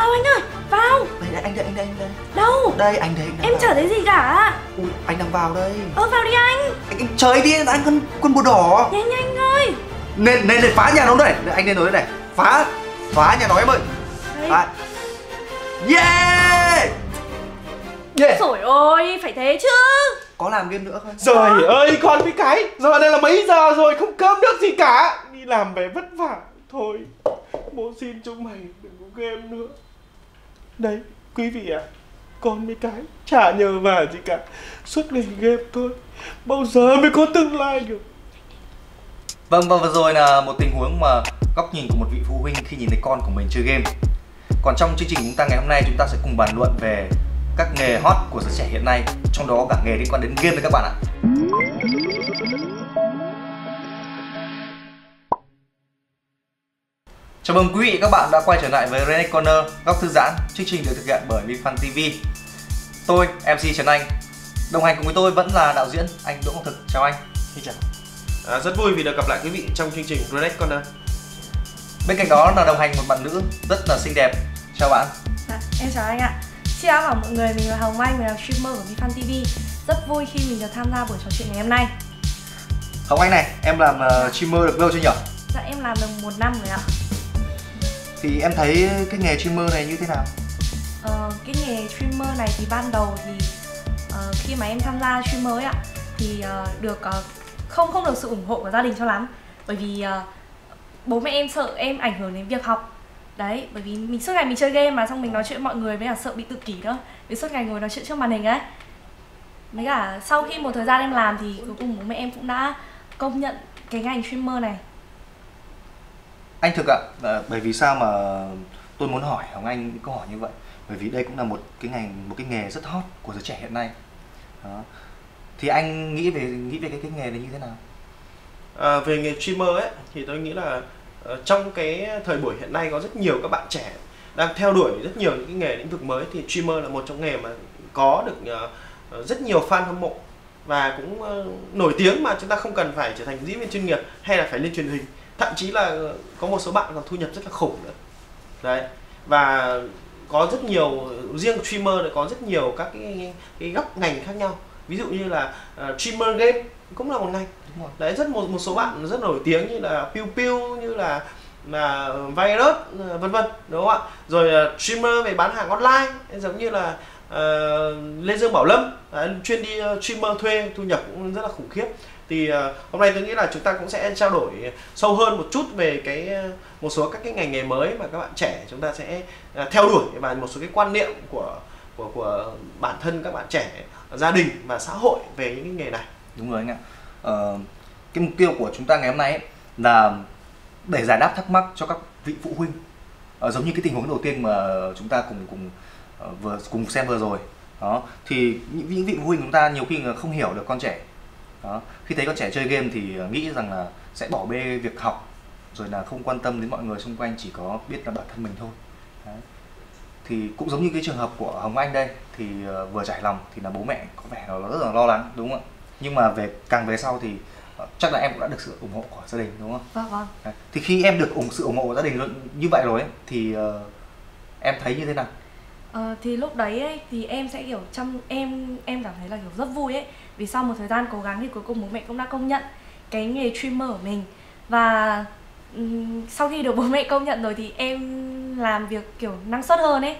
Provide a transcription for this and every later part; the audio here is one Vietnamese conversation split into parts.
vào anh ơi vào. Đây đây anh đây anh đây anh đây. Đâu? Đây anh đây anh em vào. chả thấy gì cả. Ui, anh đang vào đây. Ơ vào đi anh. Anh, anh anh đi anh con con bùa đỏ. Nhanh nhanh ơi nên nên để phá nhà nó đây. Anh nên nói đây này phá phá nhà nó em ơi. Đây. phá yeah! Yeah! Trời ơi, phải thế chứ. Có làm game nữa không? Trời ơi con với cái. Giờ này là mấy giờ rồi không cơm nước gì cả. Đi làm về vất vả. Thôi Bố xin chúng mày đừng có game nữa Đấy quý vị ạ Con mấy cái chả nhờ vả gì cả Suốt ngày game thôi Bao giờ mới có tương lai được Vâng và vừa rồi là một tình huống mà góc nhìn của một vị phụ huynh khi nhìn thấy con của mình chơi game. Còn trong chương trình của chúng ta ngày hôm nay chúng ta sẽ cùng bàn luận về các nghề hot của giới trẻ hiện nay, trong đó cả nghề liên quan đến game đấy các bạn ạ. Chào mừng quý vị và các bạn đã quay trở lại với Redneck Corner, góc thư giãn, chương trình được thực hiện bởi VinFun TV. Tôi, MC Trần Anh, đồng hành cùng với tôi vẫn là đạo diễn anh Đỗ Ngọc Thực. Chào anh. Xin chào à, Rất vui vì được gặp lại quý vị trong chương trình Redneck Corner Bên cạnh đó là đồng hành một bạn nữ rất là xinh đẹp. Chào bạn. à, Em chào anh ạ Xin chào mọi người, mình là Hồng Anh, mình là streamer của VFun TV Rất vui khi mình được tham gia buổi trò chuyện ngày hôm nay Hồng Anh này, em làm uh, streamer được lâu chưa nhỉ? Dạ em làm được một năm rồi ạ thì em thấy cái nghề streamer này như thế nào? ờ, Cái nghề streamer này thì ban đầu thì uh, khi mà em tham gia streamer ấy ạ Thì uh, được uh, không không được sự ủng hộ của gia đình cho lắm. Bởi vì uh, bố mẹ em sợ em ảnh hưởng đến việc học. Đấy, bởi vì mình suốt ngày mình chơi game mà xong mình nói chuyện với mọi người với cả sợ bị tự kỷ nữa Vì suốt ngày ngồi nói chuyện trước màn hình ấy. Mấy cả sau khi một thời gian em làm thì cuối cùng bố mẹ em cũng đã công nhận cái ngành streamer này. Anh thực ạ, à, bởi vì sao mà tôi muốn hỏi Hồng Anh những câu hỏi như vậy? Bởi vì đây cũng là một cái ngành, một cái nghề rất hot của giới trẻ hiện nay. Đó. Thì anh nghĩ về nghĩ về cái cái nghề này như thế nào? À, về nghề streamer ấy thì tôi nghĩ là ờ, trong cái thời buổi hiện nay có rất nhiều các bạn trẻ đang theo đuổi rất nhiều những cái nghề lĩnh vực mới thì streamer là một trong nghề mà có được ờ, ờ, rất nhiều fan hâm mộ và cũng nổi tiếng mà chúng ta không cần phải trở thành diễn viên chuyên nghiệp hay là phải lên truyền hình thậm chí là có một số bạn còn thu nhập rất là khủng nữa. Đấy. Và có rất nhiều riêng streamer lại có rất nhiều các cái, cái góc ngành khác nhau. Ví dụ như là ờ, streamer game cũng là một ngành. Đấy rất một một số bạn rất nổi tiếng như là Piu Piu như là là virus ờ, vân vân đúng không ạ? Rồi ờ, streamer về bán hàng online giống như là uh, Lê Dương Bảo Lâm. Đấy, chuyên đi ờ, streamer thuê thu nhập cũng rất là khủng khiếp thì ờ, hôm nay tôi nghĩ là chúng ta cũng sẽ trao đổi sâu hơn một chút về cái ờ, một số các cái ngành nghề mới mà các bạn trẻ chúng ta sẽ ờ, theo đuổi và một số cái quan niệm của của của bản thân các bạn trẻ gia đình và xã hội về những cái nghề này Đúng rồi anh ạ. Ờ, cái mục tiêu của chúng ta ngày hôm nay ấy là để giải đáp thắc mắc cho các vị phụ huynh. Ờ, giống như cái tình huống đầu tiên mà chúng ta cùng cùng vừa cùng xem vừa rồi. Đó, thì những, những vị phụ huynh chúng ta nhiều khi không hiểu được con trẻ. Đó, khi thấy con trẻ chơi game thì nghĩ rằng là sẽ bỏ bê việc học rồi là không quan tâm đến mọi người xung quanh chỉ có biết là bản thân mình thôi. Đấy. Thì cũng giống như cái trường hợp của Hồng Anh đây thì ờ, vừa trải lòng thì là bố mẹ có vẻ là rất là lo lắng đúng không ạ? Nhưng mà về càng về sau thì ờ, chắc là em cũng đã được sự ủng hộ của gia đình đúng không? Vâng vâng Đấy. Thì khi em được ủng sự ủng hộ của gia đình như vậy rồi ấy, thì ờ, em thấy như thế nào? Ờ, thì lúc đấy ấy, thì em sẽ kiểu trong em em cảm thấy là kiểu rất vui ấy. Vì sau một thời gian cố gắng thì cuối cùng bố mẹ cũng đã công nhận cái nghề streamer của mình. Và ừm, sau khi được bố mẹ công nhận rồi thì em làm việc kiểu năng suất hơn ấy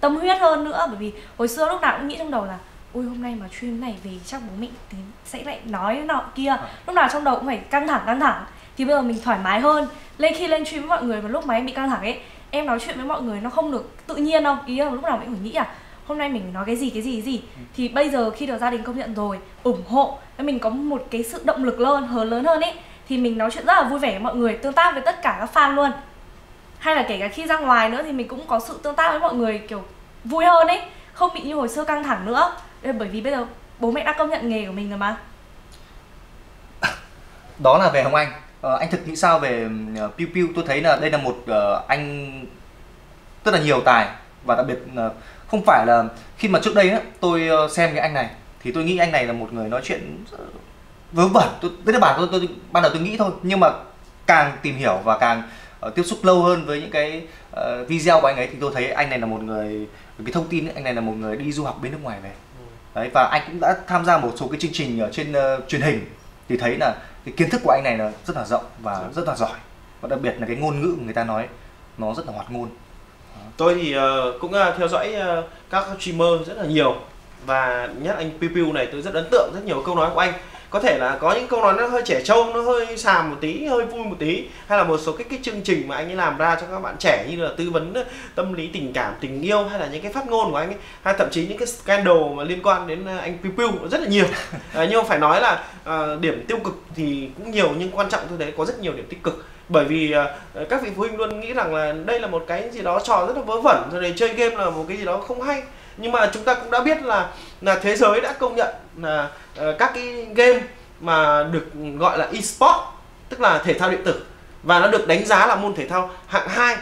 tâm huyết hơn nữa. Bởi vì hồi xưa lúc nào cũng nghĩ trong đầu là ui hôm nay mà stream này về chắc bố mẹ thì sẽ lại nói nọ kia. Lúc nào trong đầu cũng phải căng thẳng căng thẳng. Thì bây giờ mình thoải mái hơn. Lên khi lên stream với mọi người mà lúc mà em bị căng thẳng ấy em nói chuyện với mọi người nó không được tự nhiên đâu. Ý là lúc nào mình phải nghĩ à hôm nay mình nói cái gì cái gì cái gì? Thì bây giờ khi được gia đình công nhận rồi ủng hộ mình có một cái sự động lực lớn hơn lớn hơn ấy thì mình nói chuyện rất là vui vẻ với mọi người tương tác với tất cả các fan luôn. Hay là kể cả khi ra ngoài nữa thì mình cũng có sự tương tác với mọi người kiểu vui hơn ấy không bị như hồi xưa căng thẳng nữa. Bởi vì bây giờ bố mẹ đã công nhận nghề của mình rồi mà. Đó là về Hồng Anh. Ờ, anh thực nghĩ sao về uh, Piu Piu? Tôi thấy là đây là một ờ, anh rất là nhiều tài và đặc biệt là không phải là khi mà trước đây á, tôi ờ, xem cái anh này thì tôi nghĩ anh này là một người nói chuyện vớ vẩn. Tôi, là bản tôi, tôi ban đầu tôi nghĩ thôi nhưng mà càng tìm hiểu và càng uh, tiếp xúc lâu hơn với những cái uh, video của anh ấy thì tôi thấy anh này là một người cái thông tin ấy, anh này là một người đi du học bên nước ngoài về đấy và anh cũng đã tham gia một số cái chương trình ở trên uh, truyền hình thì thấy là cái kiến thức của anh này là rất là rộng và rất là giỏi. Và đặc biệt là cái ngôn ngữ của người ta nói nó rất là hoạt ngôn. Tôi thì uh, cũng uh, theo dõi uh, các streamer rất là nhiều. Và nhất anh Piu Piu này tôi rất ấn tượng rất nhiều câu nói của anh có thể là có những câu nói nó hơi trẻ trâu nó hơi xàm một tí hơi vui một tí hay là một số cái cái chương trình mà anh ấy làm ra cho các bạn trẻ như là tư vấn tâm lý tình cảm tình yêu hay là những cái phát ngôn của anh ấy hay thậm chí những cái scandal mà liên quan đến anh Piu Piu rất là nhiều. À, nhưng mà phải nói là à, điểm tiêu cực thì cũng nhiều nhưng quan trọng tôi thấy có rất nhiều điểm tích cực bởi vì uh, các vị phụ huynh luôn nghĩ rằng là đây là một cái gì đó trò rất là vớ vẩn rồi này chơi game là một cái gì đó không hay. Nhưng mà chúng ta cũng đã biết là là thế giới đã công nhận là uh, các cái game mà được gọi là e-sport tức là thể thao điện tử và nó được đánh giá là môn thể thao hạng 2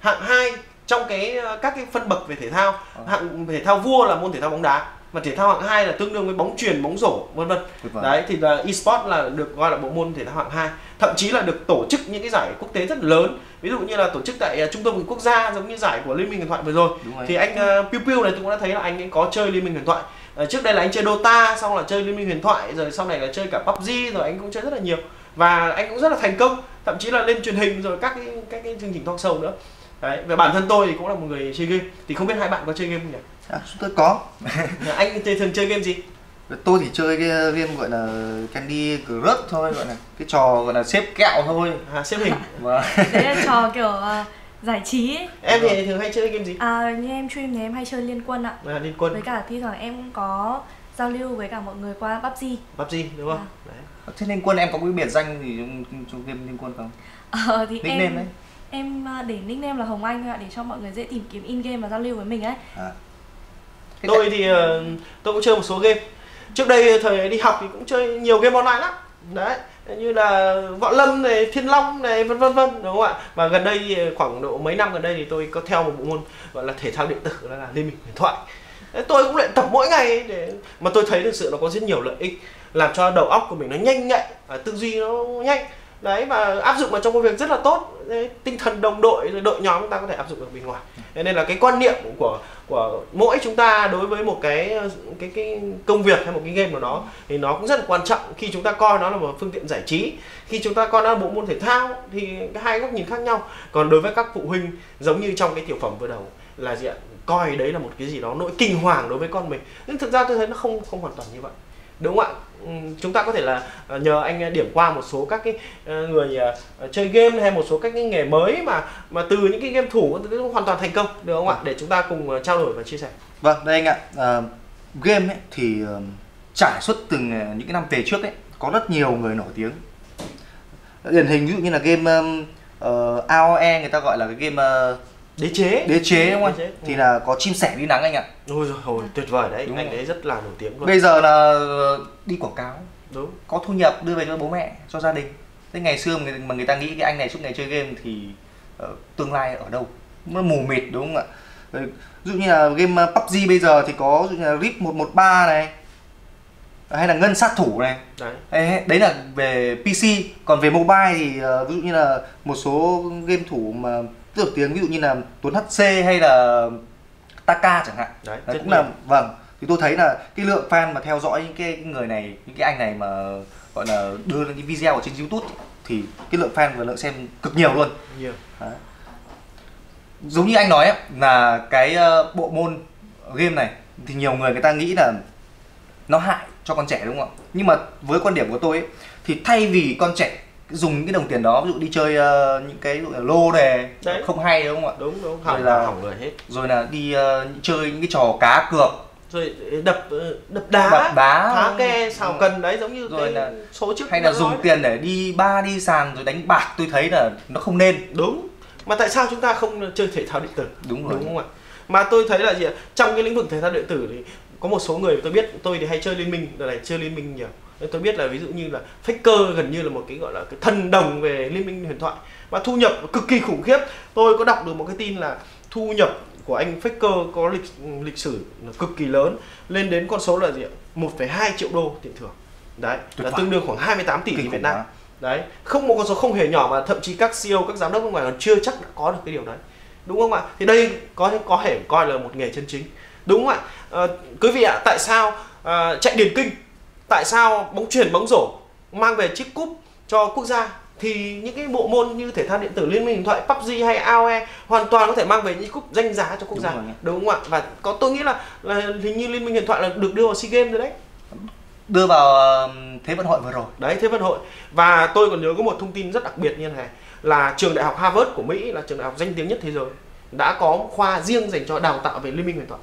hạng 2 trong cái các cái phân bậc về thể thao ờ. hạng thể thao vua là môn thể thao bóng đá và thể thao hạng 2 là tương đương với bóng truyền bóng rổ vân vân. Đấy thì là e-sport là được gọi là bộ môn thể thao hạng 2 thậm chí là được tổ chức những cái giải quốc tế rất lớn. Ví dụ như là tổ chức tại uh, trung tâm quốc gia giống như giải của liên minh huyền thoại vừa rồi. Thì anh uh, Piu Piu này tôi cũng đã thấy là anh ấy có chơi liên minh huyền thoại. Uh, trước đây là anh chơi Dota xong là chơi liên minh huyền thoại rồi sau này là chơi cả PUBG rồi anh cũng chơi rất là nhiều. Và anh cũng rất là thành công thậm chí là lên truyền hình rồi các cái các cái chương trình talk show nữa. Đấy và bản thân tôi thì cũng là một người chơi game. Thì không biết hai bạn có chơi game không nhỉ? À, tôi có. Anh thì thường chơi game gì tôi chỉ chơi cái game gọi là Candy Crush thôi gọi là cái trò gọi là xếp kẹo thôi. À, xếp hình. Vâng. Đấy là trò kiểu uh, giải trí ấy. em thì thường hay chơi game gì? À như em stream thì em hay chơi liên quân ạ. À, liên quân. Với cả thi thoảng em có giao lưu với cả mọi người qua PUBG PUBG đúng không? À. đấy. thế liên quân em có cái biệt danh gì trong, trong game liên quân không? Ờ thì nickname em đấy em à, để nickname là Hồng Anh ạ để cho mọi người dễ tìm kiếm in game và giao lưu với mình ấy. À. tôi thì uh, tôi cũng chơi một số game trước đây thời đi học thì cũng chơi nhiều game online lắm. Đấy, như là võ lâm này, thiên long này, vân vân vân, đúng không ạ? Và gần đây, khoảng độ mấy năm gần đây thì tôi có theo một bộ môn gọi là thể thao điện tử, đó là liên minh huyền thoại. Tôi cũng luyện tập mỗi ngày để mà tôi thấy thực sự nó có rất nhiều lợi ích, làm cho đầu óc của mình nó nhanh nhạy và tư duy nó nhanh đấy và áp dụng vào trong công việc rất là tốt. Đấy, tinh thần đồng đội đội nhóm chúng ta có thể áp dụng được bên ngoài. Thế nên là cái quan niệm của của mỗi chúng ta đối với một cái cái cái công việc hay một cái game nào đó thì nó cũng rất là quan trọng. Khi chúng ta coi nó là một phương tiện giải trí khi chúng ta coi nó là bộ môn thể thao thì hai góc nhìn khác nhau. Còn đối với các phụ huynh giống như trong cái tiểu phẩm vừa đầu là gì ạ? Coi đấy là một cái gì đó nỗi kinh hoàng đối với con mình. Nhưng thực ra tôi thấy nó không không hoàn toàn như vậy. Đúng không ạ? Chúng ta có thể là ờ, nhờ anh điểm qua một số các cái ờ, người ờ, chơi game hay một số các cái nghề mới mà mà từ những cái game thủ hoàn toàn thành công được không ạ? Để chúng ta cùng trao đổi và chia sẻ. Vâng đây anh ạ. À, game ấy thì trải xuất từ những cái năm về trước ấy có rất nhiều người nổi tiếng. Điển hình ví dụ như là game uh, AOE người ta gọi là cái game uh, đế chế. Đế chế đúng không chế. thì là có chim sẻ đi nắng anh ạ. Ôi rồi hồi tuyệt vời đấy. Đúng anh đấy rất là nổi tiếng luôn. Bây giờ là đi quảng cáo. Đúng. Có thu nhập đưa về cho bố mẹ cho gia đình. Thế ngày xưa mà người, mà người ta nghĩ cái anh này suốt ngày chơi game thì uh, tương lai ở đâu? Nó mù mịt đúng không ạ? Ví dụ như là game PUBG bây giờ thì có ví dụ như là RIP 113 này hay là ngân sát thủ này. Đấy. đấy là về PC còn về mobile thì uh, ví dụ như là một số game thủ mà nổi tiếng ví dụ như là Tuấn HC hay là Taka chẳng hạn. Đấy, đấy cũng là vâng. Thì tôi thấy là cái lượng fan mà theo dõi những cái người này những cái anh này mà gọi là đưa lên cái video ở trên YouTube thì cái lượng fan và lượng xem cực nhiều luôn. Nhiều. Đấy. giống như anh nói ấy, là cái uh, bộ môn game này thì nhiều người người ta nghĩ là nó hại cho con trẻ đúng không ạ? Nhưng mà với quan điểm của tôi ấy, thì thay vì con trẻ dùng cái đồng tiền đó ví dụ đi chơi uh, những cái lô này Đấy. không hay đúng không ạ? Đúng đúng hỏng rồi là hỏng người hết. rồi là đi uh, chơi những cái trò cá cược. Rồi đập ờ, đập đá. Đập đá. Phá ke xào cần đấy giống như rồi cái là số trước hay là dùng đấy. tiền để đi ba đi sàn rồi đánh bạc tôi thấy là nó không nên. Đúng. Mà tại sao chúng ta không chơi thể thao điện tử? Đúng rồi. đúng không ạ? Mà tôi thấy là gì ạ? Trong cái lĩnh vực thể thao điện tử thì có một số người tôi biết tôi thì hay chơi liên minh đợt này chơi liên minh nhiều tôi biết là ví dụ như là faker gần như là một cái gọi là cái thần đồng về liên minh huyền thoại. Và thu nhập cực kỳ khủng khiếp. Tôi có đọc được một cái tin là thu nhập của anh faker có lịch lịch sử cực kỳ lớn lên đến con số là gì ạ? 1,2 triệu đô tiền thưởng. Đấy Tuyệt là tương đương khoảng 28 tỷ Kinh Việt Nam. đấy không một con số không hề nhỏ mà thậm chí các CEO các giám đốc nước ngoài còn chưa chắc đã có được cái điều đấy. Đúng không ạ? Thì đây có có thể coi là một nghề chân chính. Đúng không ạ? À, quý vị ạ tại sao à, chạy điền kinh tại sao bóng chuyển bóng rổ mang về chiếc cúp cho quốc gia? Thì những cái bộ môn như thể thao điện tử liên minh điện thoại PUBG hay AOE hoàn toàn có thể mang về những cúp danh giá cho quốc Đúng gia. rồi. đúng không ạ? Và có tôi nghĩ là, là hình như liên minh điện thoại là được đưa vào SEA Games rồi đấy. Đưa vào ờ, thế vận hội vừa rồi. Đấy thế vận hội. Và tôi còn nhớ có một thông tin rất đặc biệt như này là trường đại học Harvard của Mỹ là trường đại học danh tiếng nhất thế giới đã có khoa riêng dành cho đào tạo về liên minh huyền thoại.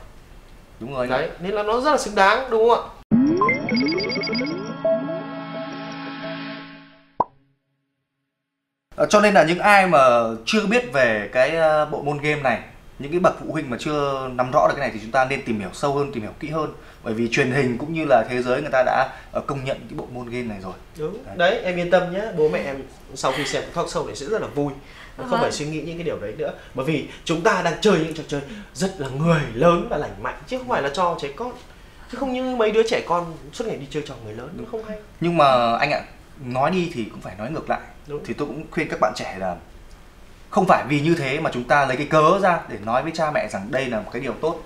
Đúng rồi đấy nên là nó rất là xứng đáng đúng không ạ cho nên là những ai mà chưa biết về cái ờ, bộ môn game này những cái bậc phụ huynh mà chưa nắm rõ được cái này thì chúng ta nên tìm hiểu sâu hơn tìm hiểu kỹ hơn. Bởi vì truyền hình cũng như là thế giới người ta đã ờ, công nhận cái bộ môn game này rồi. Đúng. Đấy. đấy. em yên tâm nhé bố mẹ em sau khi xem talk show này sẽ rất là vui. Không Vâng. phải suy nghĩ những cái điều đấy nữa. Bởi vì chúng ta đang chơi những trò chơi rất là người lớn và lành mạnh chứ không phải là cho trẻ con. Chứ không như mấy đứa trẻ con suốt ngày đi chơi trò người lớn nó không hay. Nhưng mà anh ạ nói đi thì cũng phải nói ngược lại Đúng. thì tôi cũng khuyên các bạn trẻ là không phải vì như thế mà chúng ta lấy cái cớ ra để nói với cha mẹ rằng đây là một cái điều tốt.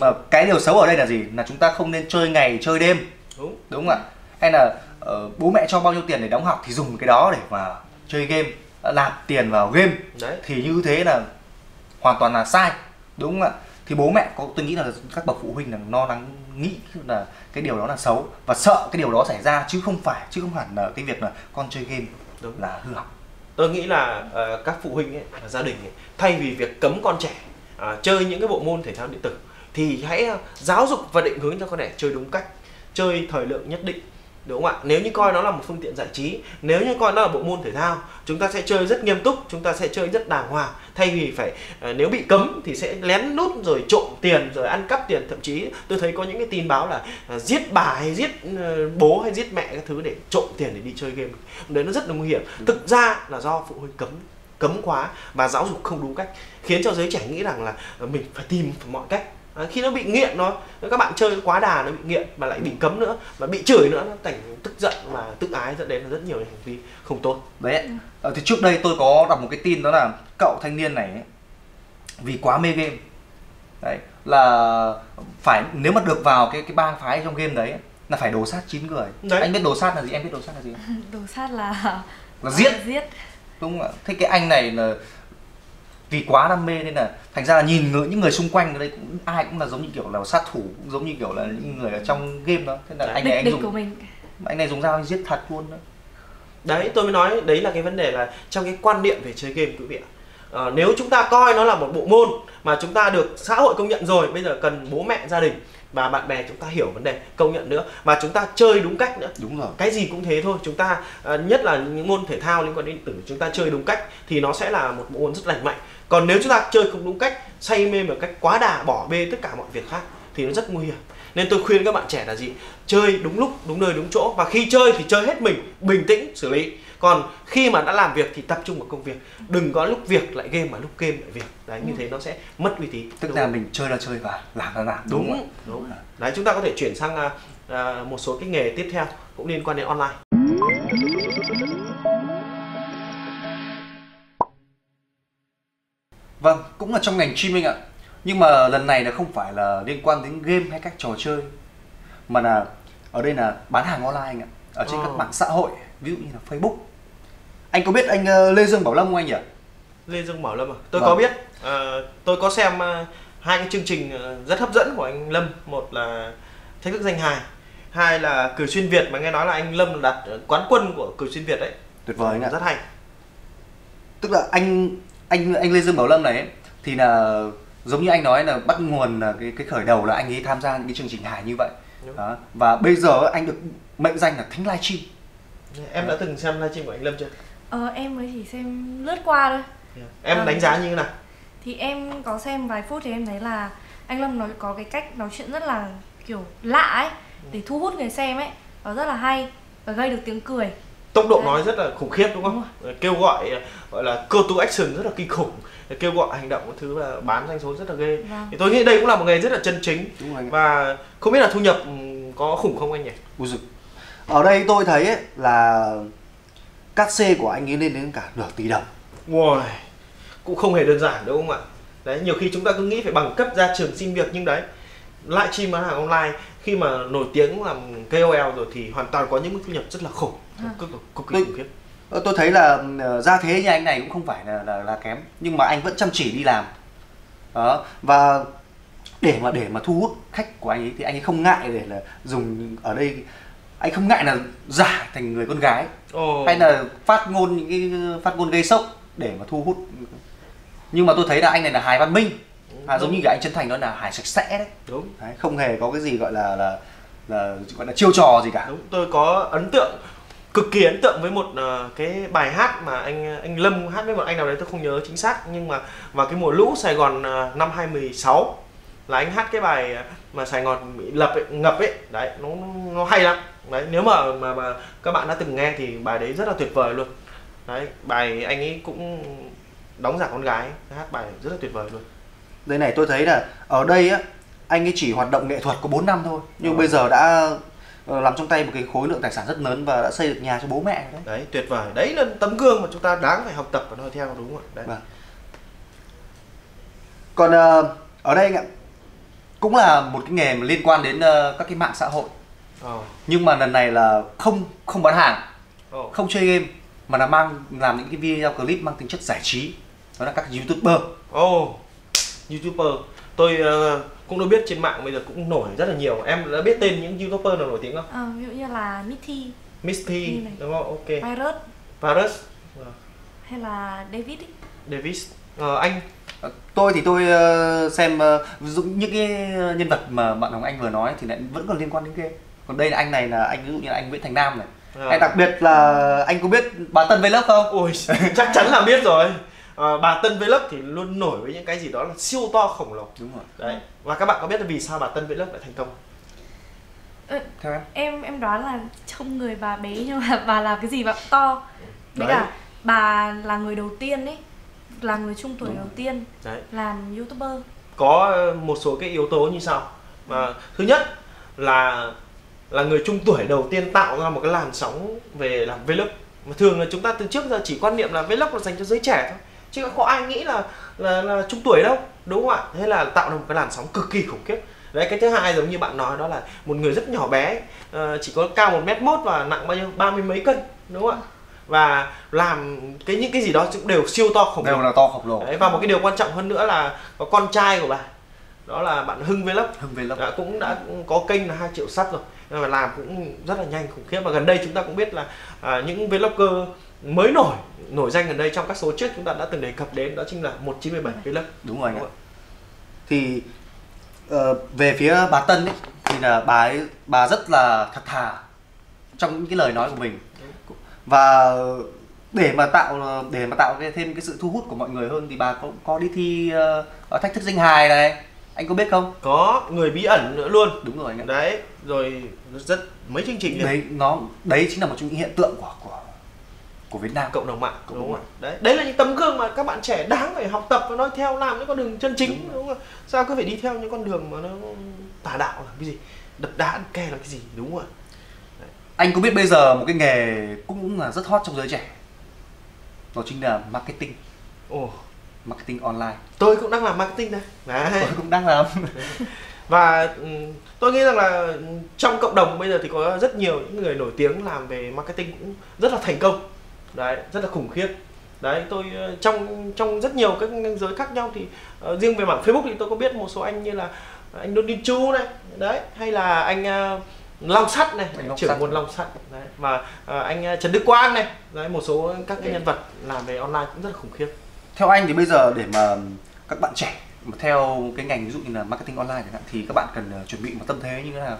Mà cái điều xấu ở đây là gì? Là chúng ta không nên chơi ngày chơi đêm. Đúng. Đúng ạ? Hay là ờ, bố mẹ cho bao nhiêu tiền để đóng học thì dùng cái đó để mà chơi game nạp tiền vào game. Đấy. Thì như thế là hoàn toàn là sai. Đúng không ạ? Thì bố mẹ có tôi nghĩ là các bậc phụ huynh là lo lắng nghĩ là cái điều đó là xấu và sợ cái điều đó xảy ra chứ không phải chứ không hẳn là cái việc là con chơi game Đúng. là hư hỏng tôi nghĩ là uh, các phụ huynh ấy, gia đình ấy, thay vì việc cấm con trẻ uh, chơi những cái bộ môn thể thao điện tử thì hãy ờ, giáo dục và định hướng cho con trẻ chơi đúng cách chơi thời lượng nhất định đúng không ạ? Nếu như coi nó là một phương tiện giải trí nếu như coi nó là bộ môn thể thao chúng ta sẽ chơi rất nghiêm túc chúng ta sẽ chơi rất đàng hoàng. Thay vì phải ờ, nếu bị cấm thì sẽ lén lút rồi trộm tiền rồi ăn cắp tiền. Thậm chí tôi thấy có những cái tin báo là ờ, giết bà hay giết ờ, bố hay giết mẹ các thứ để trộm tiền để đi chơi game. Đấy nó rất là nguy hiểm. Thực ra là do phụ huynh cấm cấm quá và giáo dục không đúng cách khiến cho giới trẻ nghĩ rằng là mình phải tìm mọi cách À, khi nó bị nghiện nó các bạn chơi quá đà nó bị nghiện mà lại bị cấm nữa và bị chửi nữa nó thành tức giận và tự ái dẫn đến là rất nhiều hành vi không tốt. Đấy ờ, thì trước đây tôi có đọc một cái tin đó là cậu thanh niên này ấy, vì quá mê game. Đấy là phải nếu mà được vào cái cái bang phái trong game đấy ấy, là phải đồ sát chín người. Đấy. anh biết đồ sát là gì? Em biết đồ sát là gì? Đồ sát là là giết. Giết. Đúng không ạ? Thế cái anh này là vì quá đam mê nên là thành ra là nhìn người, những người xung quanh ở đây cũng ai cũng là giống như kiểu là sát thủ cũng giống như kiểu là những người ở trong game đó. Thế là anh này anh địch của dùng mình anh này dùng dao anh giết thật luôn đó. Đấy tôi mới nói đấy là cái vấn đề là trong cái quan niệm về chơi game quý vị ạ. Ờ, nếu chúng ta coi nó là một bộ môn mà chúng ta được xã hội công nhận rồi bây giờ cần bố mẹ gia đình và bạn bè chúng ta hiểu vấn đề công nhận nữa và chúng ta chơi đúng cách nữa. Đúng rồi. Cái gì cũng thế thôi chúng ta à, nhất là những môn thể thao liên quan đến điện tử chúng ta chơi đúng cách thì nó sẽ là một bộ môn rất lành mạnh còn nếu chúng ta chơi không đúng cách say mê một cách quá đà bỏ bê tất cả mọi việc khác thì nó rất nguy hiểm. Nên tôi khuyên các bạn trẻ là gì? Chơi đúng lúc đúng nơi đúng chỗ. Và khi chơi thì chơi hết mình bình tĩnh xử lý. Còn khi mà đã làm việc thì tập trung vào công việc. Đừng có lúc việc lại game mà lúc game lại việc. Đấy như thế nó sẽ mất uy tín. Tức Đúng là mình chơi là chơi và làm là làm đúng ạ? đúng. Đấy chúng ta có thể chuyển sang à, à, một số cái nghề tiếp theo cũng liên quan đến online Vâng, cũng là trong ngành streaming ạ. Nhưng mà lần này là không phải là liên quan đến game hay các trò chơi mà là ở đây là bán hàng online anh ạ. Ở trên Ồ. các mạng xã hội, ví dụ như là Facebook. Anh có biết anh ờ, Lê Dương Bảo Lâm không anh nhỉ? Lê Dương Bảo Lâm à? Tôi Vâng. có biết. Ờ, tôi có xem ờ, hai cái chương trình ờ, rất hấp dẫn của anh Lâm. Một là Thách thức danh hài, hai là Cử xuyên Việt mà nghe nói là anh Lâm đạt ờ, quán quân của Cử xuyên Việt đấy. Tuyệt vời anh ạ. Rất hay. Tức là anh anh anh Lê Dương Bảo Lâm này ấy, thì là giống như anh nói là bắt nguồn là cái cái khởi đầu là anh ấy tham gia những cái chương trình hài như vậy. Đúng. Đó. Và bây giờ anh được mệnh danh là Thánh Livestream. Em đã từng xem livestream của anh Lâm chưa? ờ, em mới chỉ xem lướt qua thôi Em Ờ. đánh giá như thế nào? thì em có xem vài phút thì em thấy là anh Lâm nói có cái cách nói chuyện rất là kiểu lạ ấy để thu hút người xem ấy và rất là hay và gây được tiếng cười Tốc độ Đấy. nói rất là khủng khiếp đúng không? Ờ, Kêu gọi gọi là call to action rất là kinh khủng. Kêu gọi hành động các thứ là bán doanh số rất là ghê. vâng Thì tôi nghĩ đây cũng là một nghề rất là chân chính Đúng rồi và không biết là thu nhập ừm, có khủng không anh nhỉ? Ui giời. Ở đây tôi thấy ấy, là cát xê của anh ấy lên đến cả nửa tỷ đồng Wow, cũng không hề đơn giản đúng không ạ? Đấy, nhiều khi chúng ta cứ nghĩ phải bằng cấp ra trường xin việc nhưng đấy lại chi bán hàng online khi mà nổi tiếng làm KOL rồi thì hoàn toàn có những mức thu nhập rất là khủng, À. cực cực, cực kỳ khủng khiếp. Ờ, tôi thấy là ờ, ra thế như anh này cũng không phải là, là là kém nhưng mà anh vẫn chăm chỉ đi làm. Đó và để mà để mà thu hút khách của anh ấy thì anh ấy không ngại để là dùng ở đây. Anh không ngại là giả thành người con gái. Ồ. hay là phát ngôn những cái phát ngôn gây sốc để mà thu hút. Nhưng mà tôi thấy là anh này là hài văn minh. À, giống như cái anh chân thành đó là hài sạch sẽ đấy. đúng. Đấy không hề có cái gì gọi là là là gọi là chiêu trò gì cả. Đúng tôi có ấn tượng cực kỳ ấn tượng với một ờ, cái bài hát mà anh anh Lâm hát với một anh nào đấy tôi không nhớ chính xác nhưng mà vào cái mùa lũ Sài Gòn ờ, năm 2016 là anh hát cái bài mà Sài Gòn bị lập ấy, ngập ấy. Đấy nó nó hay lắm. Đấy nếu mà mà mà các bạn đã từng nghe thì bài đấy rất là tuyệt vời luôn. Đấy bài anh ấy cũng đóng giả con gái hát bài rất là tuyệt vời luôn. Đây này tôi thấy là ở đây á anh ấy chỉ hoạt động nghệ thuật có 4 năm thôi nhưng Ờ. bây giờ đã làm trong tay một cái khối lượng tài sản rất lớn và đã xây được nhà cho bố mẹ đấy. Đấy tuyệt vời. Đấy là tấm gương mà chúng ta đáng phải học tập và noi theo đúng không ạ? Đấy. Vâng. còn ờ, ở đây anh ạ cũng là một cái nghề mà liên quan đến ờ, các cái mạng xã hội. Ồ. nhưng mà lần này là không không bán hàng Ồ. không chơi game mà là mang làm những cái video clip mang tính chất giải trí. Đó là các youtuber. Ồ, YouTuber. Tôi ờ, cũng được biết trên mạng bây giờ cũng nổi rất là nhiều. Em đã biết tên những YouTuber nào nổi tiếng không? Ờ, ví dụ như là Misty, này. đúng không? Ok. Virus Varus, ờ, hay là David ý. Davis Ờ, Anh? Ờ, tôi thì tôi ờ, xem ví dụ những cái nhân vật mà bạn Hồng Anh vừa nói thì lại vẫn còn liên quan đến game còn đây là anh này là anh ví dụ như là anh Nguyễn Thành Nam này. Ờ, hay đặc biệt là anh có biết bà Tân Vlog không? Ôi, chắc chắn là biết rồi Ờ, Bà Tân Vlog thì luôn nổi với những cái gì đó là siêu to khổng lồ. Đúng rồi. Đấy. Và các bạn có biết là vì sao bà Tân Vlog lại thành công? theo em. em em đoán là trông người bà bé nhưng mà bà làm cái gì bà cũng to. Với Đấy. cả bà là người đầu tiên ấy là người trung tuổi Đúng. đầu tiên Đấy. làm youtuber. Có ờ, một số cái yếu tố như sau. Mà thứ nhất là là người trung tuổi đầu tiên tạo ra một cái làn sóng về làm vlog mà thường là chúng ta từ trước giờ chỉ quan niệm là vlog là dành cho giới trẻ thôi chứ không có ai nghĩ là là, là trung tuổi đâu đúng không ạ? Thế là tạo ra một cái làn sóng cực kỳ khủng khiếp. Đấy cái thứ hai giống như bạn nói đó là một người rất nhỏ bé ờ, chỉ có cao một mét mốt và nặng bao nhiêu? Ba mươi mấy cân đúng không ạ? Và làm cái những cái gì đó cũng đều siêu to khổng lồ. đều là to khổng lồ. Đấy, và một cái điều quan trọng hơn nữa là có con trai của bà đó là bạn Hưng Vlog Hưng Vlog đã cũng đã có kênh là 2 triệu sub rồi. Mà làm cũng rất là nhanh khủng khiếp. Và gần đây chúng ta cũng biết là à, những vlogger mới nổi nổi danh gần đây trong các số trước chúng ta đã từng đề cập đến đó chính là 1917 vlog đúng rồi anh ạ. Thì ờ, về phía bà Tân ấy thì là bà ấy bà rất là thật thà trong những cái lời nói của mình. Và để mà tạo để mà tạo thêm cái sự thu hút của mọi người hơn thì bà có có đi thi ở thách thức danh hài này. Anh có biết không? Có người bí ẩn nữa luôn. Đúng rồi anh ạ. Đấy rồi rất mấy chương trình đấy nó đấy chính là một trong những hiện tượng của của của Việt Nam. Cộng đồng mạng Cộng đúng đồng không ạ đấy đấy là những tấm gương mà các bạn trẻ đáng phải học tập và nói theo làm những con đường chân chính Đúng đúng, không? Ạ sao cứ phải đi theo những con đường mà nó tà đạo là cái gì? Đập đá ăn ke là cái gì? Đúng không ạ anh có biết bây giờ một cái nghề cũng là rất hot trong giới trẻ? Đó chính là marketing. Ồ. Marketing online. Tôi cũng đang làm marketing đây. Đấy. Tôi cũng đang làm. Và ừm, tôi nghĩ rằng là trong cộng đồng bây giờ thì có rất nhiều những người nổi tiếng làm về marketing cũng rất là thành công đấy rất là khủng khiếp. Đấy tôi ờ, trong trong rất nhiều các giới khác nhau thì ờ, riêng về mảng Facebook thì tôi có biết một số anh như là anh Đôn Đinh Chu này đấy hay là anh ờ, Long Sắt này Anh trưởng một Long Sắt đấy và ờ, anh Trần Đức Quang này đấy một số các cái nhân vật làm về online cũng rất là khủng khiếp. Theo anh thì bây giờ để mà các bạn trẻ mà theo cái ngành ví dụ như là marketing online chẳng hạn thì các bạn cần chuẩn bị một tâm thế như thế nào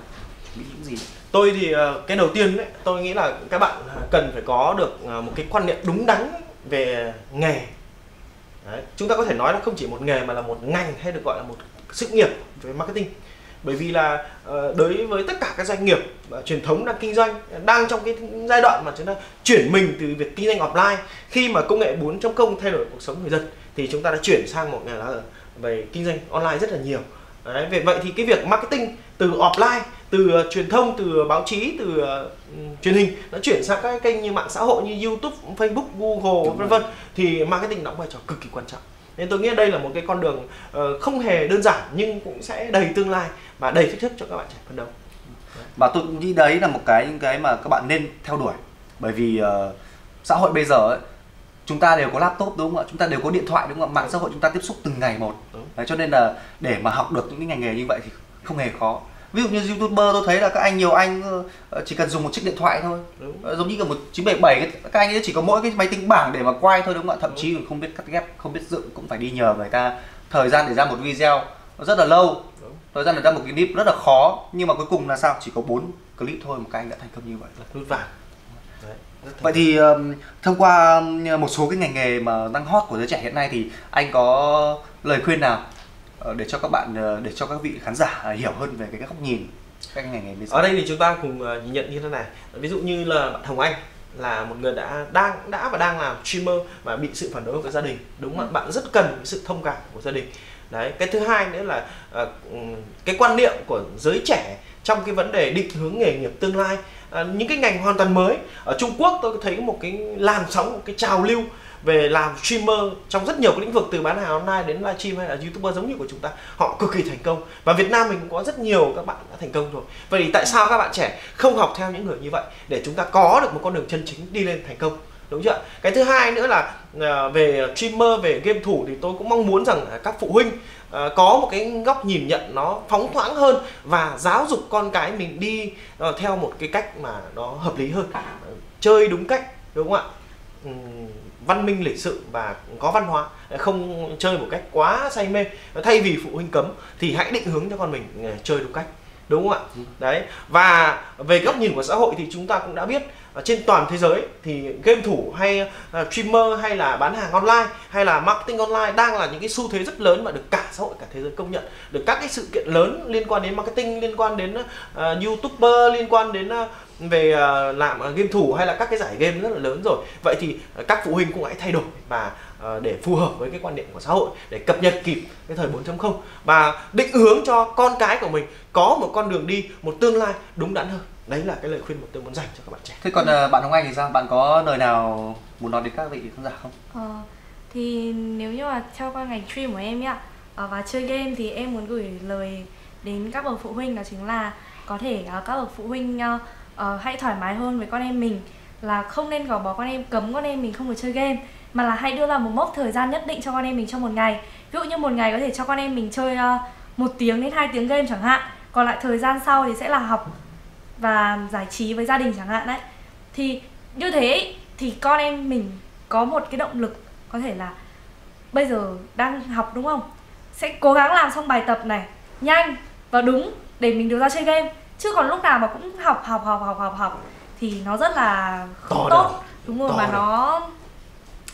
nghĩ những gì? Tôi thì ờ, cái đầu tiên đấy tôi nghĩ là các bạn ờ, cần phải có được ờ, một cái quan niệm đúng đắn về nghề. Đấy. chúng ta có thể nói là không chỉ một nghề mà là một ngành hay được gọi là một sự nghiệp về marketing. Bởi vì là đối với tất cả các doanh nghiệp truyền thống đang kinh doanh đang trong cái giai đoạn mà chúng ta chuyển mình từ việc kinh doanh offline khi mà công nghệ 4.0 thay đổi cuộc sống người dân thì chúng ta đã chuyển sang một nghề là về kinh doanh online rất là nhiều. Đấy, vì vậy thì cái việc marketing từ offline từ uh, truyền thông từ báo chí từ uh, truyền hình nó chuyển sang các kênh như mạng xã hội như YouTube, Facebook, Google vân vân. Thì marketing đóng vai trò cực kỳ quan trọng. Nên tôi nghĩ đây là một cái con đường uh, không hề đơn giản nhưng cũng sẽ đầy tương lai và đầy thách thức cho các bạn trẻ phấn đấu. Và tôi nghĩ đấy là một cái những cái mà các bạn nên theo đuổi. Bởi vì uh, xã hội bây giờ ấy, chúng ta đều có laptop đúng không ạ? Chúng ta đều có điện thoại đúng không ạ? Mạng xã hội chúng ta tiếp xúc từng ngày một. Đấy, cho nên là để mà học được những cái ngành nghề như vậy thì không hề khó ví dụ như youtuber tôi thấy là các anh nhiều anh ờ, chỉ cần dùng một chiếc điện thoại thôi. Đúng. Ờ, giống như cả một 977 các anh ấy chỉ có mỗi cái máy tính bảng để mà quay thôi đúng không ạ? Thậm đúng. chí không biết cắt ghép không biết dựng cũng phải đi nhờ người ta thời gian để ra một video. Rất là lâu. Đúng. thời gian để ra một cái clip rất là khó nhưng mà cuối cùng là sao? Chỉ có bốn clip thôi một cái anh đã thành công như vậy. Nút vàng. Vậy thì thông qua một số cái ngành nghề mà đang hot của giới trẻ hiện nay thì anh có lời khuyên nào để cho các bạn ờ, để cho các vị khán giả hiểu hơn về cái góc nhìn các ngành nghề bây giờ. Ở đây thì chúng ta cùng ờ, nhìn nhận như thế này. Ví dụ như là bạn Hồng Anh là một người đã đang đã và đang làm streamer và bị sự phản đối của gia đình đúng không? Ừ. Bạn rất cần sự thông cảm của gia đình. Đấy, cái thứ hai nữa là uh, cái quan niệm của giới trẻ trong cái vấn đề định hướng nghề nghiệp tương lai uh, những cái ngành hoàn toàn mới ở Trung Quốc tôi thấy một cái làn sóng một cái trào lưu về làm streamer trong rất nhiều cái lĩnh vực từ bán hàng online đến livestream hay là youtuber giống như của chúng ta, họ cực kỳ thành công. Và Việt Nam mình cũng có rất nhiều các bạn đã thành công rồi. Vậy thì tại sao các bạn trẻ không học theo những người như vậy để chúng ta có được một con đường chân chính đi lên thành công? Đúng chưa cái thứ hai nữa là ờ, về streamer, về game thủ thì tôi cũng mong muốn rằng các phụ huynh ờ, có một cái góc nhìn nhận nó phóng thoáng hơn và giáo dục con cái mình đi ờ, theo một cái cách mà nó hợp lý hơn. Chơi đúng cách, đúng không ạ? Văn minh lịch sự và có văn hóa không chơi một cách quá say mê. Thay vì phụ huynh cấm thì hãy định hướng cho con mình ờ, chơi đúng cách. Đúng không ạ? Ừ. đấy. Và về góc nhìn của xã hội thì chúng ta cũng đã biết trên toàn thế giới thì game thủ hay uh, streamer hay là bán hàng online hay là marketing online đang là những cái xu thế rất lớn mà được cả xã hội cả thế giới công nhận. Được các cái sự kiện lớn liên quan đến marketing liên quan đến uh, youtuber liên quan đến uh, về uh, làm uh, game thủ hay là các cái giải game rất là lớn rồi. Vậy thì uh, các phụ huynh cũng hãy thay đổi và uh, để phù hợp với cái quan niệm của xã hội để cập nhật kịp cái thời 4.0 và định hướng cho con cái của mình có một con đường đi một tương lai đúng đắn hơn đấy là cái lời khuyên mà tôi muốn dành cho các bạn trẻ. Thế còn uh, bạn Hồng Anh thì sao? Bạn có lời nào muốn nói đến các vị khán giả không? Ờ, thì nếu như mà theo qua ngành stream của em nhá uh, và chơi game thì em muốn gửi lời đến các bậc phụ huynh đó chính là có thể uh, các bậc phụ huynh uh, hãy thoải mái hơn với con em mình là không nên gò bó con em cấm con em mình không được chơi game mà là hãy đưa ra một mốc thời gian nhất định cho con em mình trong một ngày. Ví dụ như một ngày có thể cho con em mình chơi uh, một tiếng đến hai tiếng game chẳng hạn còn lại thời gian sau thì sẽ là học và giải trí với gia đình chẳng hạn đấy. Thì như thế thì con em mình có một cái động lực có thể là bây giờ đang học đúng không? Sẽ cố gắng làm xong bài tập này nhanh và đúng để mình được ra chơi game. Chứ còn lúc nào mà cũng học học học học học học thì nó rất là không tốt. đúng rồi mà nó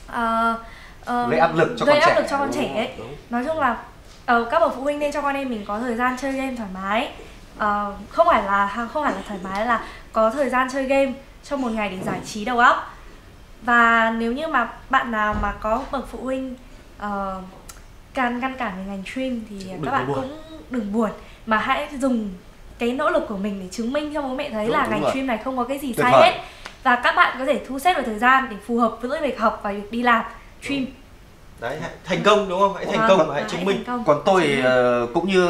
uh, uh, gây áp lực cho gây con áp trẻ. lực cho con trẻ ấy. nói chung là uh, các bậc phụ huynh nên cho con em mình có thời gian chơi game thoải mái uh, không phải là không phải là thoải mái là có thời gian chơi game trong một ngày để giải trí đầu óc. Và nếu như mà bạn nào mà có bậc phụ huynh uh, can ngăn cản về ngành stream thì đừng các bạn buồn. cũng đừng buồn. Mà hãy dùng cái nỗ lực của mình để chứng minh cho bố mẹ thấy đúng, là đúng ngành rồi. stream này không có cái gì sai hết. Và các bạn có thể thu xếp được thời gian để phù hợp với việc học và việc đi làm stream đấy thành công đúng không? Hãy thành công và hãy chứng minh. còn tôi uh, cũng như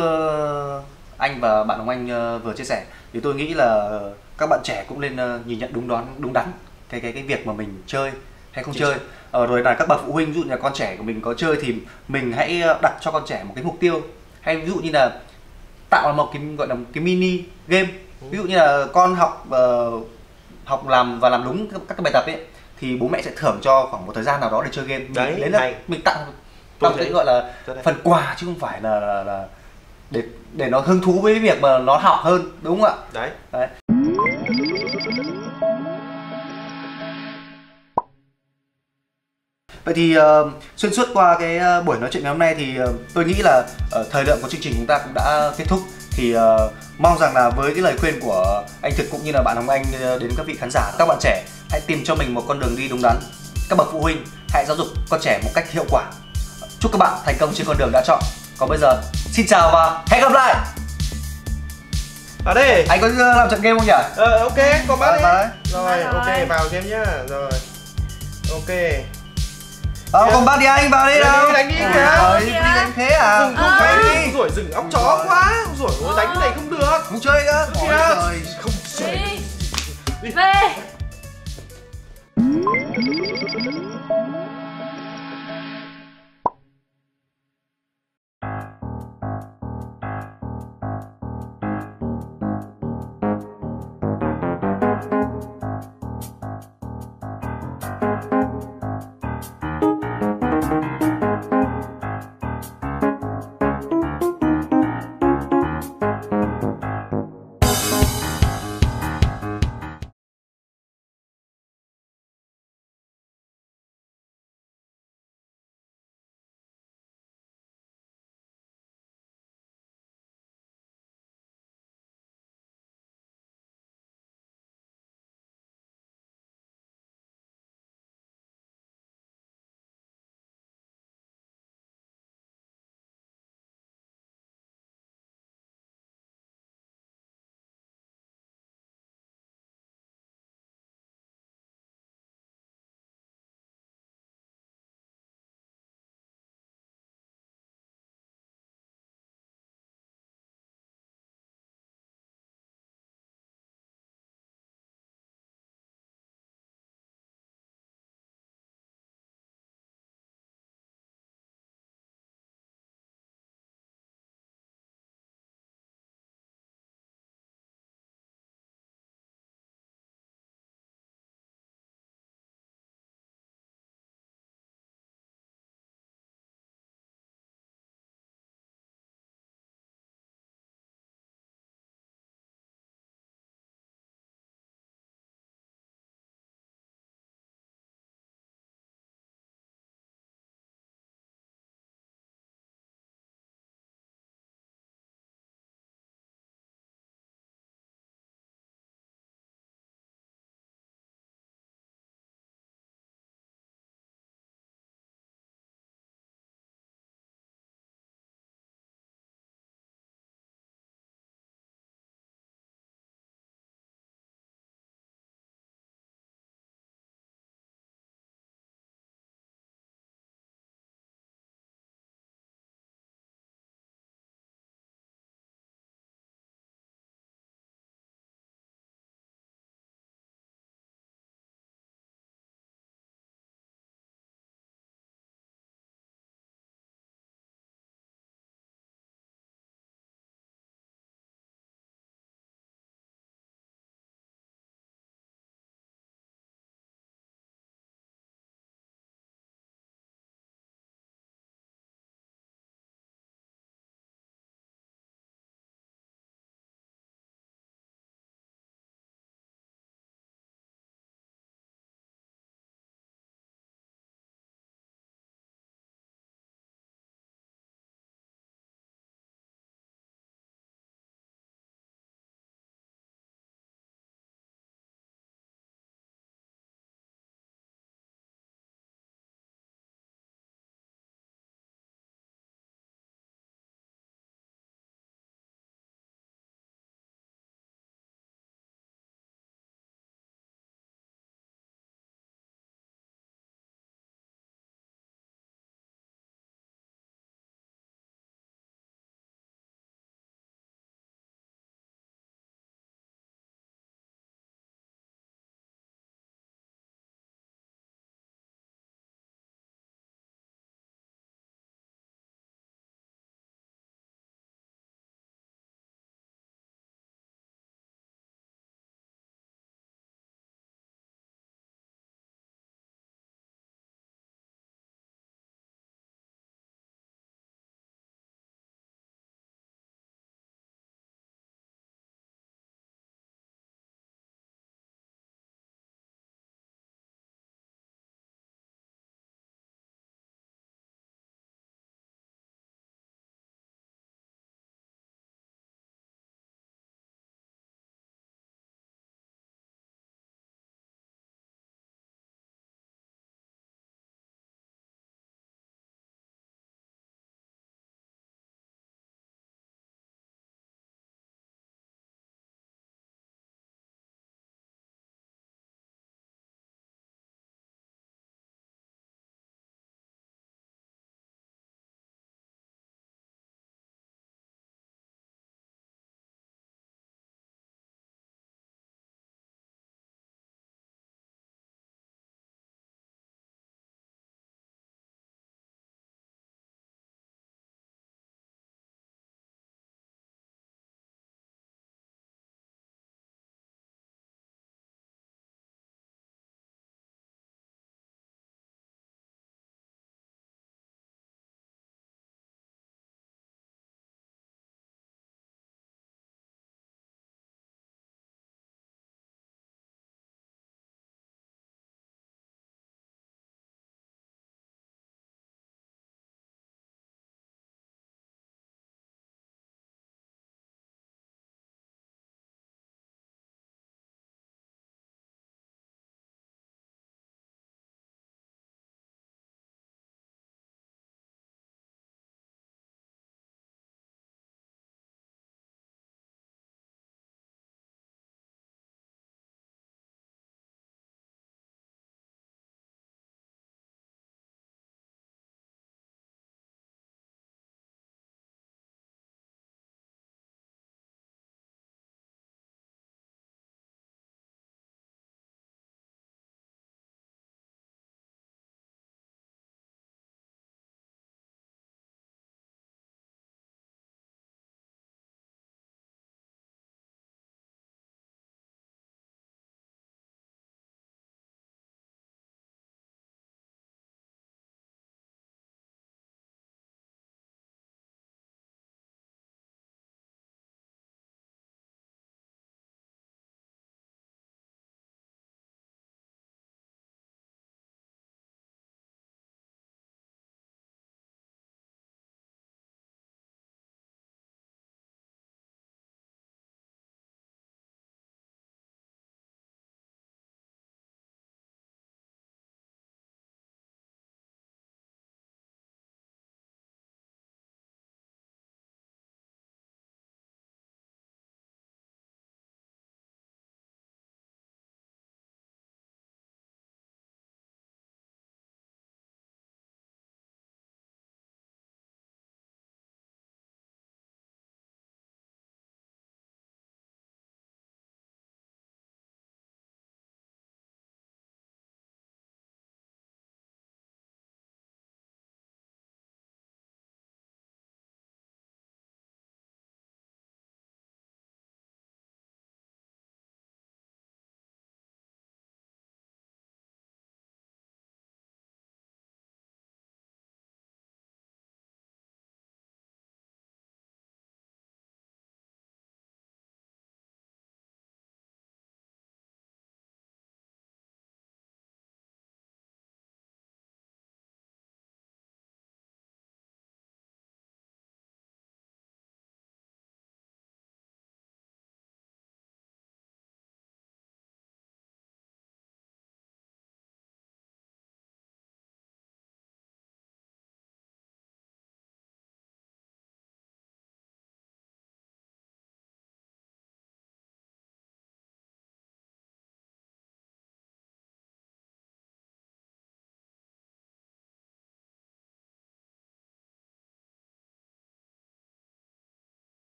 anh và bạn Hồng Anh uh, vừa chia sẻ. Thì tôi nghĩ là các bạn trẻ cũng nên uh, nhìn nhận đúng đoán đúng đắn cái cái cái việc mà mình chơi hay không Chính chơi. Ờ, rồi là các bậc phụ huynh ví dụ như là con trẻ của mình có chơi thì mình hãy đặt cho con trẻ một cái mục tiêu. Hay ví dụ như là tạo một cái gọi là một cái mini game. Ừ. ví dụ như là con học uh, học làm và làm đúng các, các cái bài tập ấy thì bố mẹ sẽ thưởng cho khoảng một thời gian nào đó để chơi game. Đấy, đấy là mình tặng tặng cái gọi là phần quà chứ không phải là, là, là để để nó hứng thú với việc mà nó học hơn đúng không ạ? Đấy. Đấy. Vậy thì uh, xuyên suốt qua cái uh, buổi nói chuyện ngày hôm nay thì uh, tôi nghĩ là uh, thời lượng của chương trình chúng ta cũng đã kết thúc. Thì uh, mong rằng là với cái lời khuyên của anh Thực cũng như là bạn Hồng Anh uh, đến các vị khán giả các bạn trẻ hãy tìm cho mình một con đường đi đúng đắn. Các bậc phụ huynh hãy giáo dục con trẻ một cách hiệu quả. Chúc các bạn thành công trên con đường đã chọn còn bây giờ xin chào và hẹn gặp lại! Vào đây anh có làm trận game không nhỉ? Ờ ok có bát đi. Vào đấy. rồi ok vào game nhá. Rồi. Ok. Ờ con bắt đi anh vào đi đi, đánh đi Ôi kìa. Kìa. đi đánh thế à? Đừng không Ờ. đánh đi. rồi dừng óc chó quá. Rồi ôi đánh cái này không được. Không chơi nữa. Ôi Kìa. trời không chơi. Đi. Về